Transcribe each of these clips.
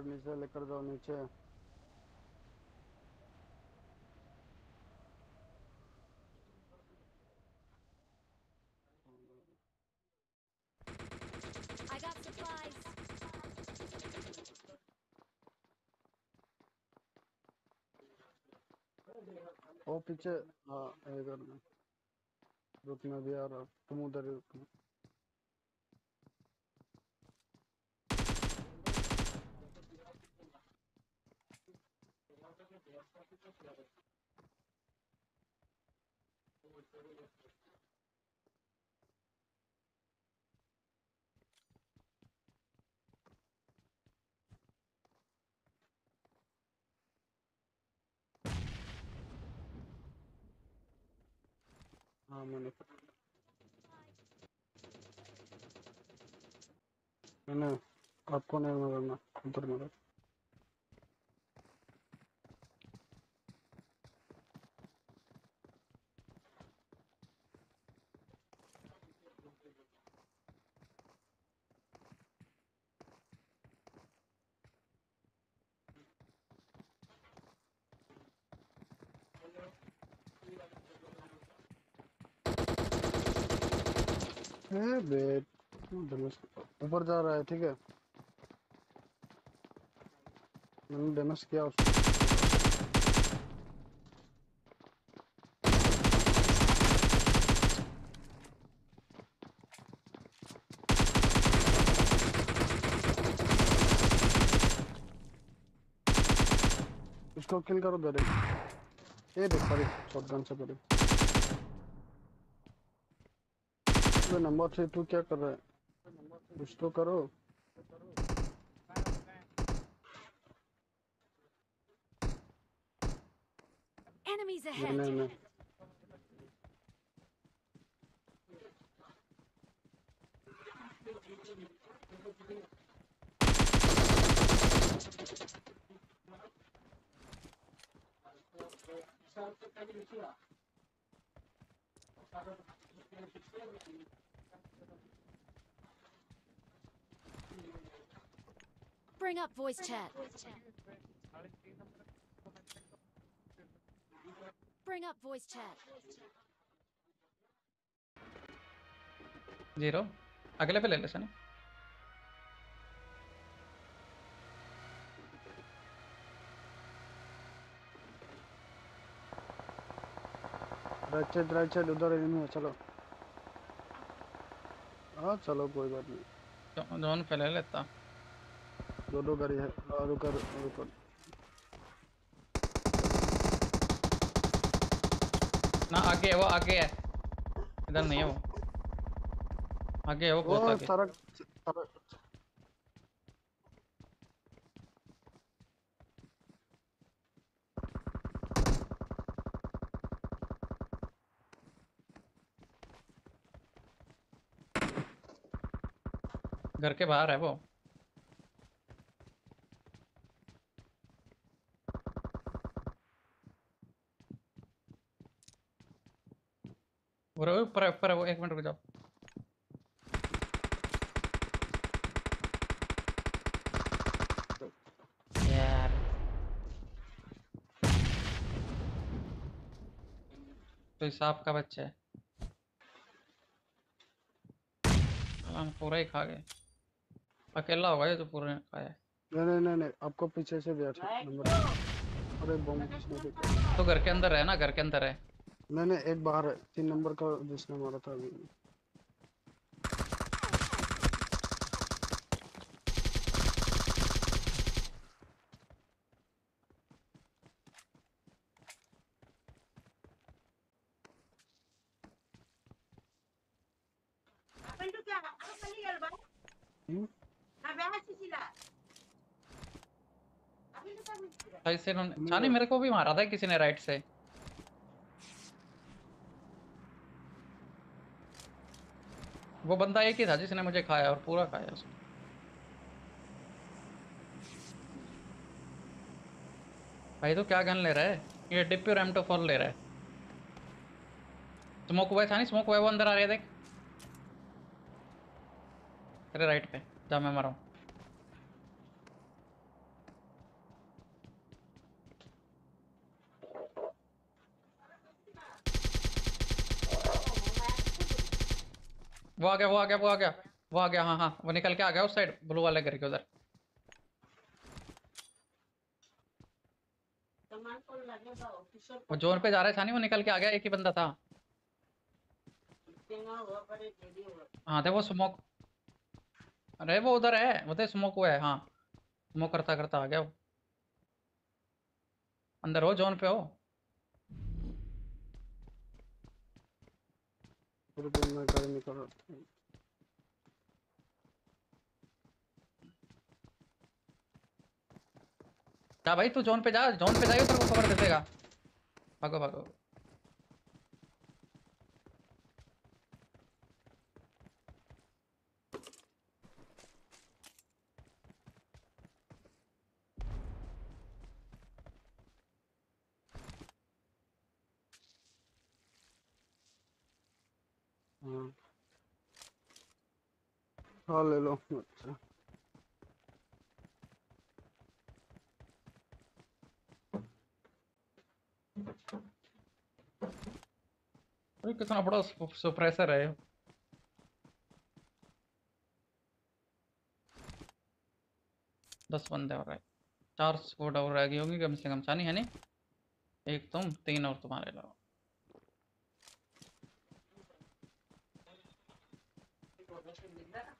और नीचे लेकर जाओ नीचे. वो पीछे हाँ इधर में रुक भी आ रहा तुम उधर रुकना हाँ मैंने मैंने आपको ऊपर जा रहा है, ठीक है। मैंने डैमेज किया उसको। इसको किल करो दे ये देख सॉरी शॉटगन से करो अबे नंबर थ्री तू क्या कर रहा है? कुछ तो करो। Enemies नहीं ahead. नहीं नहीं। Bring up voice chat. Bring up voice chat. Zero अगले पे ले ले Sunny. Right side right side उधर एनिमी है चलो। हाँ चलो कोई बात नहीं। जो- जोन पे ले लेता। दो दो गाड़ी है। हाँ, रुको रुको ना आगे है वो आगे है। इधर नहीं है वो। आगे है वो बहुत आगे। सड़क सड़क घर के बाहर है वो। वो रहो, ऊपर ऊपर वो एक मिनट रुक जाओ यार तो इस सांप का बच्चा है हम पूरा ही खा गए अकेला होगा ये तो पूरा खाया है नहीं नहीं नहीं नहीं आपको पीछे से था नंबर अरे बम तो घर के अंदर है ना घर के अंदर है। नहीं नहीं एक बाहर है तीन नंबर का जिसने मारा था अभी ya, Bang? हम्म? Kah? साइड से मेरे को भी मारा था किसी ने राइट से वो बंदा एक ही था जिसने मुझे खाया और पूरा खाया उसने। भाई तो क्या गन ले रहा है? ये डिप्यू रेम टू फोर ले रहा है। स्मोक हुआ था नहीं? स्मोक हुआ वो अंदर आ रहा है, देख। अरे राइट पे, जा मैं मारा हूँ। वो आ गया, वो आ गया, वो आ गया, वो आ गया हाँ हाँ वो निकल के आ गया उस साइड ब्लू वाले घर के उधर। वो जोन पे जा रहा है सानी वो निकल के आ गया, एक ही बंदा था। हाँ थे वो स्मोक अरे, वो उधर है, वो तो स्मोक हुआ है हाँ। स्मोक करता करता आ गया वो। अंदर हो, जोन पे हो। निकल रहा जा भाई, तू जोन पे जा जोन पे जाइए तेरे को कवर दे देगा। भागो भागो हाँ हाँ ले लो अच्छा अरे कितना बड़ा सप्रेसर है दस बंदे और रहे चार स्कोड और रह गई होगी कम से कम सानी है नहीं? एक तुम, तीन और तुम्हारे अलावा। क्या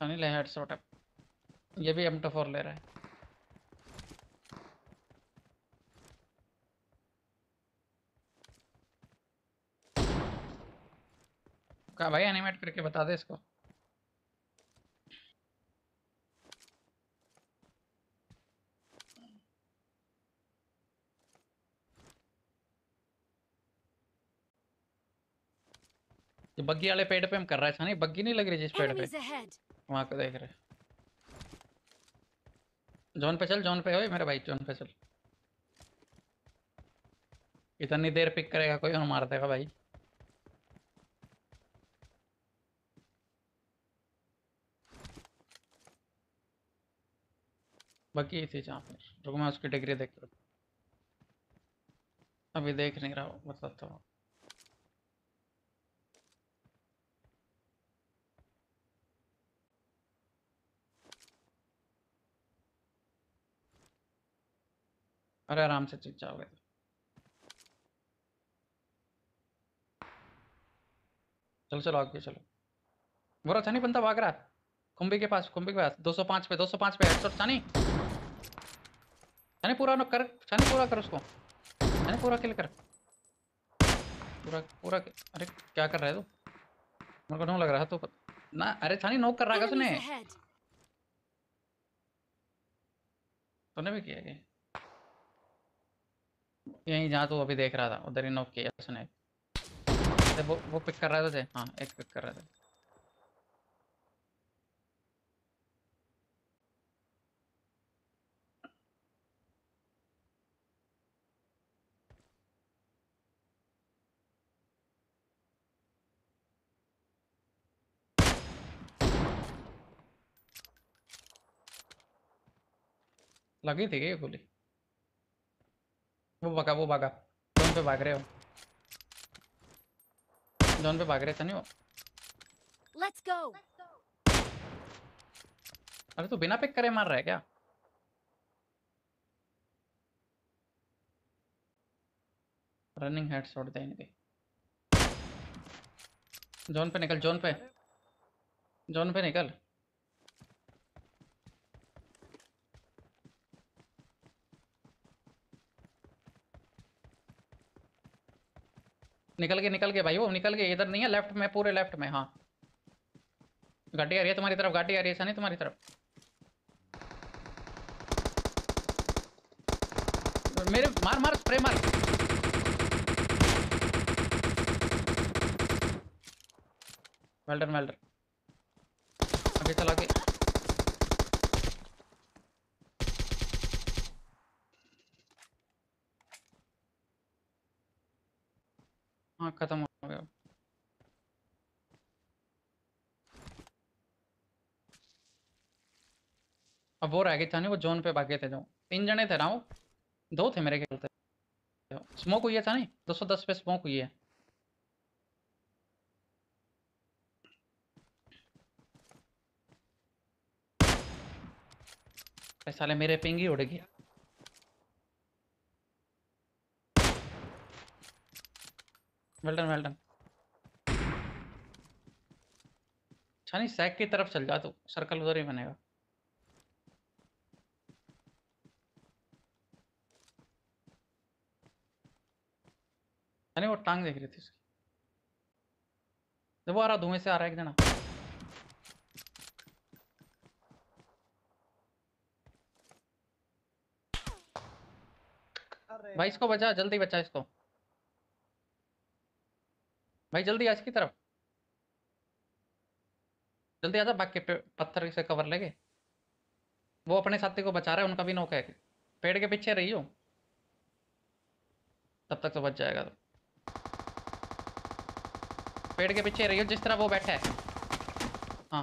सानी ले हेडशॉट है ये भी एम टू फोर ले रहा है। क्या भाई एनिमेट करके बता दे इसको। बग्गी वाले पेड़ पे हम कर रहा है बग्गी नहीं लग रही जिस पेड़ पे. वहाँ को देख रहे जोन पे चल, जोन पे हो मेरे भाई, जोन पे चल। इतनी देर पिक करेगा कोई, और मार देगा भाई। बाकी थी जहाँ पर रुको, मैं उसकी डिग्री देख रहा। अभी देख नहीं रहा हूँ बताता हूँ अरे आराम से चीज़ जाओगे चलो चलो आगे चलो। बुरा चानी बंदा भाग रहा है। कुंभी के पास कुंभी के पास। 205 पे 205 पे हेडशॉट चानी। चानी पूरा न कर। चानी पूरा कर उसको। चानी पूरा किल कर। पूरा पूरा अरे क्या कर रहा है तू? मेरे को नहीं लग रहा है तो ना अरे चानी नॉक कर रहा है उसने तूने भी किया क्या? यहीं जहाँ तू अभी देख रहा था, उधर ही नॉक किया उसने अरे वो वो पिक कर रहा था? तुझे? हाँ एक पिक कर रहा था। लगी थी क्या गोली? वो भागा वो भागा। जोन पे भाग रहे हो। जोन पे भाग रहे थे नहीं वो Let's go. अरे तू बिना पिक करे मार रहा है क्या? रनिंग हेड शॉट दे इनके। जोन पे निकल जोन पे। जोन पे निकल। निकल के निकल के भाई, वो निकल के, इधर नहीं है लेफ़्ट में, पूरे लेफ़्ट में हाँ। गाड़ी आ रही है तुम्हारी तरफ़, गाड़ी आ रही है, सनी, तुम्हारी तरफ़। मेरे, मार मार स्प्रे मार। वेल्डर वेल्डर अभी चला के। अब वो रह गए था वो जोन पे भागे थे जो। तीन जने थे वो दो थे मेरे ख्याल से। स्मोक हुई है था नहीं? दो सौ दस पे स्मोक हुई है। साले मेरे पिंग ही उड़ गया वेल्डन वेल्डन नहीं सैक की तरफ़ चल जा तू। सर्कल उधर ही बनेगा। अरे वो टांग देख रही थी उसकी। जब वो आ रहा धुएँ से आ रहा है एक जना। भाई इसको बचा जल्दी बचा इसको। भाई जल्दी आज की तरफ़। जल्दी आजा बाग के पत्थर से कवर लेके। वो अपने साथी को बचा रहा है उनका भी नौका है। पेड़ के पीछे रही हो। तब तक तो बच जाएगा तो। पेड़ के पीछे हो जिस तरह वो बैठा है। हाँ।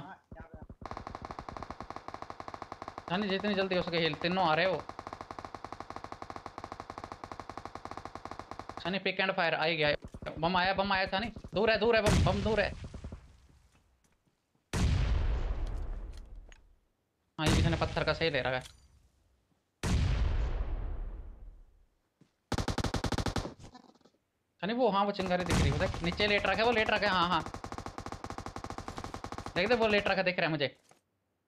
हाँ जितनी जल्दी हो सके हिल तीनों आ रहे हो। सनी पिक एंड फायर आ ही गया। बम आया बम आया था नहीं दूर है दूर है बम बम दूर है। हाँ ये किसी ने पत्थर का सही ले रहा है। सनी वो हाँ वो चिंगारी दिख रही है देख नीचे लेट रखा है, वो लेट रखा है हाँ हाँ। देख दे, वो लेट रखा दिख रहा है मुझे।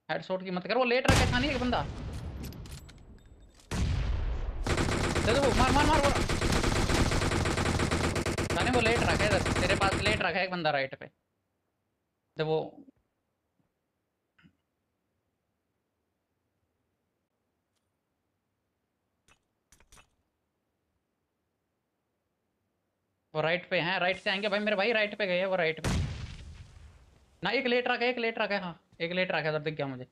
हेड शॉट की मत कर, वो लेट रखा है नहीं एक बंदा। दे दे मार मार मार, वो। वो लेट रखा है तेरे पास लेट रखा है एक बंदा राइट पे। जब वो वो राइट पे हैं राइट से आएँगे। भाई, मेरे भाई राइट पे गए हैं, वो राइट पे। ना, एक लेट रखा है, एक लेट रखा है हाँ। एक लेट रखा है, तब दिख गया मुझे।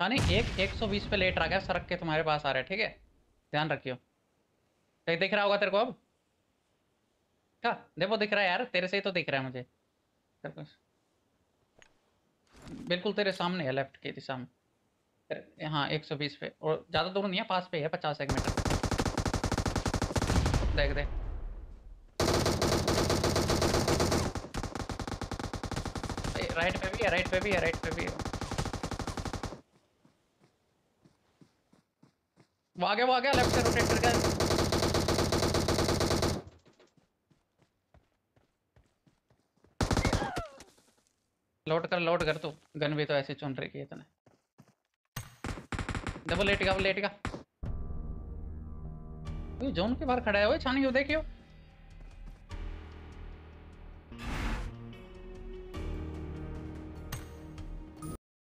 हाँ नहीं, एक एक सौ बीस पे लेट रखा है सड़क के तुम्हारे पास आ रहा है, ठीक है? ध्यान रखियो। देख दिख रहा होगा तेरे को अब? क्या देखो, दिख रहा है यार, तेरे से ही तो दिख रहा है मुझे। बिल्कुल तेरे सामने है लेफ़्ट की दिशा में हाँ एक सौ बीस पे। और ज़्यादा दूर नहीं है, पास पे है, पचास एक मीटर। देख देख राइट पे भी है राइट पे भी है राइट पे भी है। वो आ गया वो आ गया लेफ़्ट से रोटेट कर गया लोड कर लोड कर तू। गन भी तो ऐसे चुन रही है इतने। डबल लेट गया वो लेट गया जोन के बाहर खड़ा है वो छानी हो देखियो।